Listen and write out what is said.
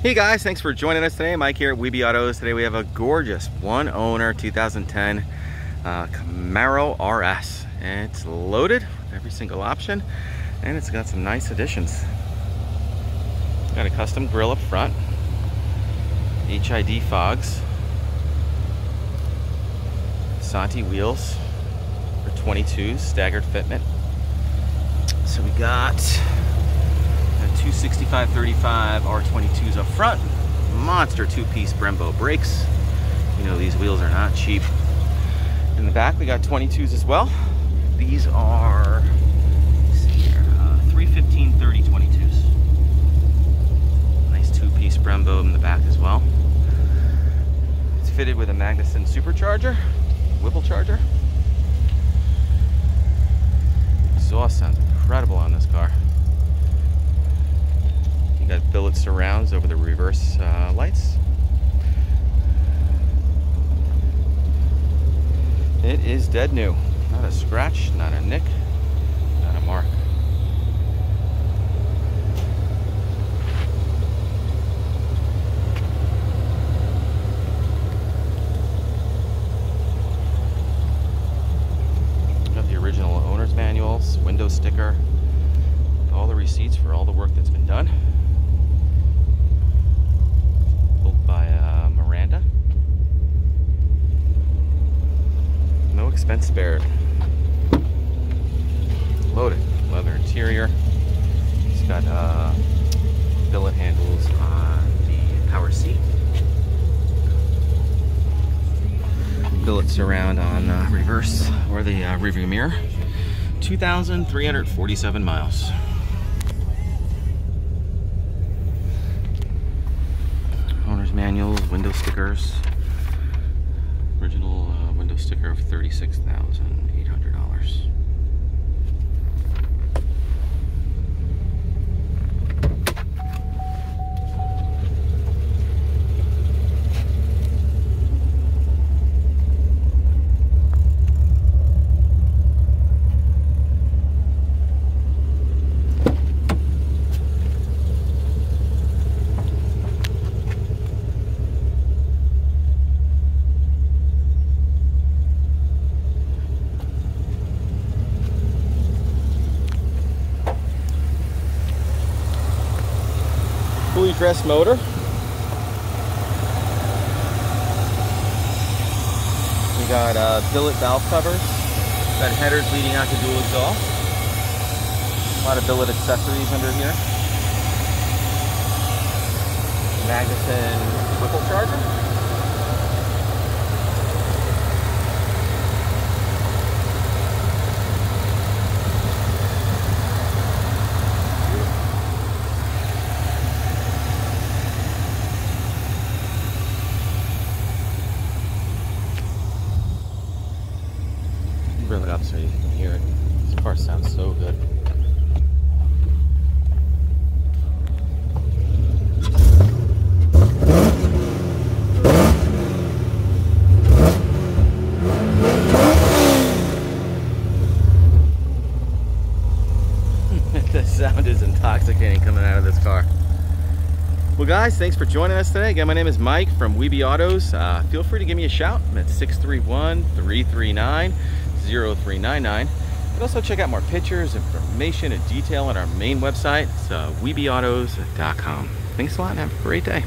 Hey guys, thanks for joining us today. Mike here at WeBe Autos. Today we have a gorgeous one owner 2010 uh, Camaro RS. And it's loaded with every single option and it's got some nice additions. Got a custom grill up front, HID fogs, Asanti wheels for 22s, staggered fitment. So we got a 265-35 R22s up front. Monster two-piece Brembo brakes. You know these wheels are not cheap. In the back we got 22s as well. These are here, uh, 315 30 22s. Nice two-piece Brembo in the back as well. It's fitted with a Magnuson supercharger, Whipple charger. Exhaust sounds incredible on this car billet surrounds over the reverse uh, lights. It is dead new. Not a scratch, not a nick, not a mark. Got the original owner's manuals, window sticker, all the receipts for all the work that's been done. Expense spared. Loaded. Leather interior. It's got uh, billet handles on the power seat. Billets around on uh, reverse or the uh, rearview mirror. 2,347 miles. Owner's manuals, window stickers, original sticker of $36,800. Dressed motor. We got uh, billet valve covers, got headers leading out to dual exhaust. A lot of billet accessories under here. Magnuson Whipple charger. Really up so you can hear it. This car sounds so good. the sound is intoxicating coming out of this car. Well guys, thanks for joining us today. Again, my name is Mike from WeBe Autos. Uh, feel free to give me a shout. I'm at 631-339 0399. You can also check out more pictures, information, and detail on our main website. It's uh, webeautos.com. Thanks a lot and have a great day.